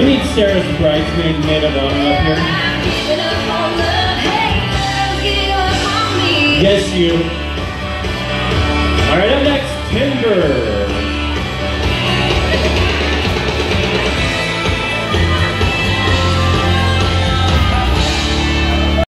Sarah's bridesmaid maid of honor up here? Yes, you. All right, up next, Timber.